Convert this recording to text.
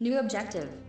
New objective.